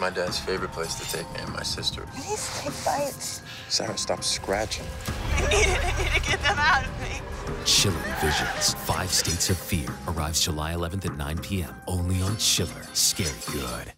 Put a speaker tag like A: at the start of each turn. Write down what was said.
A: my dad's favorite place to take me and my sister.
B: Please take bites.
A: Sarah, stop scratching.
B: I need it. I need to get them out of me.
C: Chilling Visions, Five States of Fear arrives July 11th at 9 p.m. only on Chiller. Scary good.